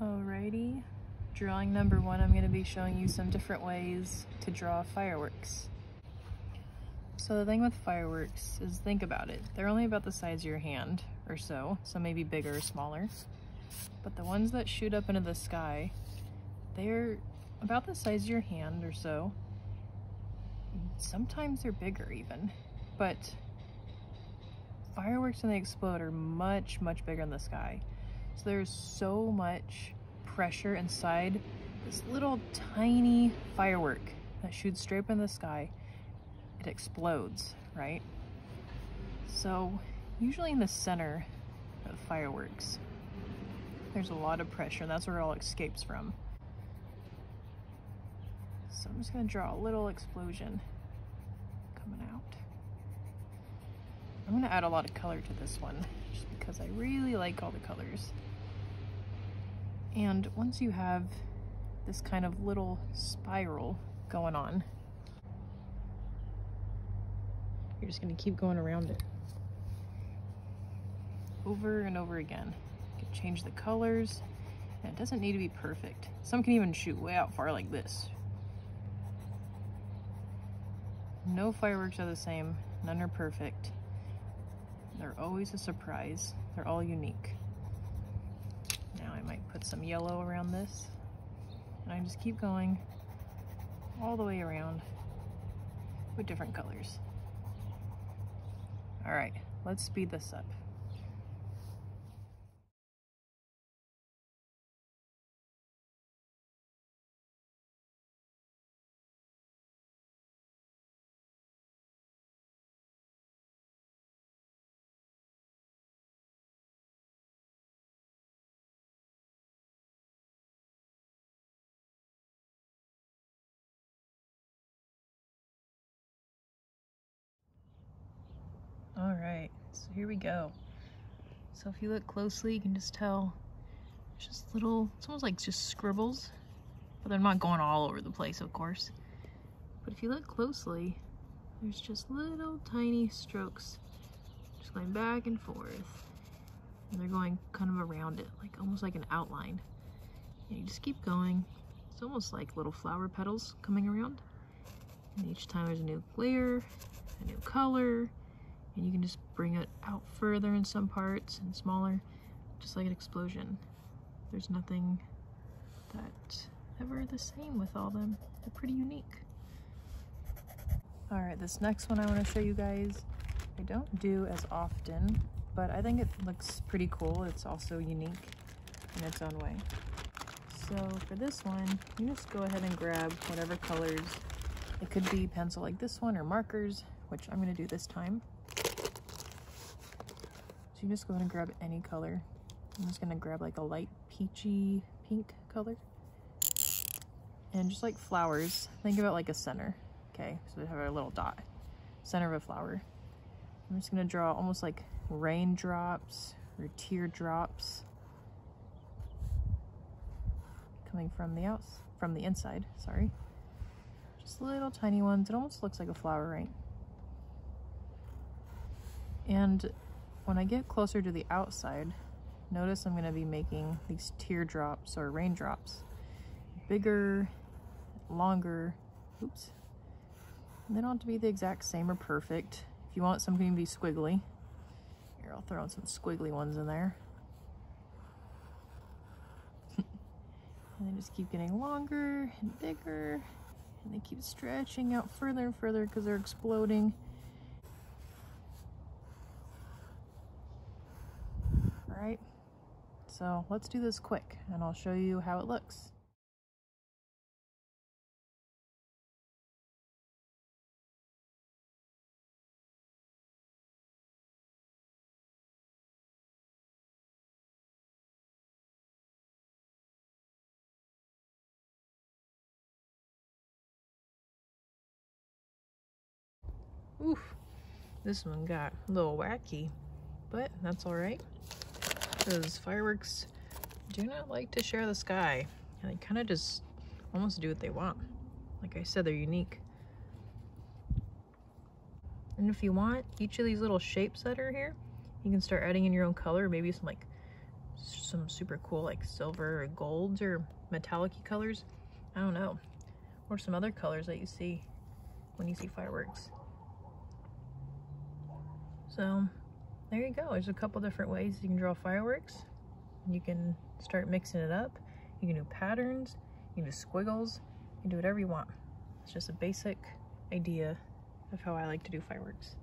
Alrighty, drawing number one, I'm going to be showing you some different ways to draw fireworks. So the thing with fireworks is think about it. They're only about the size of your hand or so, so maybe bigger or smaller. But the ones that shoot up into the sky, they're about the size of your hand or so. Sometimes they're bigger even, but fireworks when they explode are much, much bigger in the sky. So there's so much pressure inside this little tiny firework that shoots straight up in the sky. It explodes, right? So usually in the center of fireworks, there's a lot of pressure and that's where it all escapes from. So I'm just gonna draw a little explosion coming out. I'm gonna add a lot of color to this one just because I really like all the colors. And once you have this kind of little spiral going on, you're just gonna keep going around it. Over and over again. You can change the colors, and it doesn't need to be perfect. Some can even shoot way out far like this. No fireworks are the same, none are perfect. They're always a surprise. They're all unique put some yellow around this. And I just keep going all the way around with different colors. All right, let's speed this up. Right, so here we go. So if you look closely, you can just tell it's just little, it's almost like just scribbles, but they're not going all over the place, of course. But if you look closely, there's just little tiny strokes just going back and forth. And they're going kind of around it, like almost like an outline. And you just keep going. It's almost like little flower petals coming around. And each time there's a new layer, a new color, and you can just bring it out further in some parts and smaller just like an explosion. There's nothing that ever the same with all them. They're pretty unique. All right this next one i want to show you guys i don't do as often but i think it looks pretty cool. It's also unique in its own way. So for this one you just go ahead and grab whatever colors. It could be pencil like this one or markers which i'm to do this time so you just go ahead and grab any color. I'm just gonna grab like a light peachy pink color. And just like flowers, think about like a center. Okay, so we have a little dot, center of a flower. I'm just gonna draw almost like raindrops or teardrops coming from the outs from the inside, sorry. Just little tiny ones. It almost looks like a flower, right? And when I get closer to the outside, notice I'm gonna be making these teardrops or raindrops. Bigger, longer, oops. They don't have to be the exact same or perfect. If you want something to be squiggly, here I'll throw in some squiggly ones in there. and they just keep getting longer and bigger and they keep stretching out further and further because they're exploding. right? So let's do this quick and I'll show you how it looks. Oof, this one got a little wacky, but that's all right because fireworks do not like to share the sky. And they kind of just almost do what they want. Like I said, they're unique. And if you want, each of these little shapes that are here, you can start adding in your own color, maybe some like some super cool like silver or golds or metallic colors. I don't know. Or some other colors that you see when you see fireworks. So there you go. There's a couple different ways you can draw fireworks. You can start mixing it up. You can do patterns, you can do squiggles, you can do whatever you want. It's just a basic idea of how I like to do fireworks.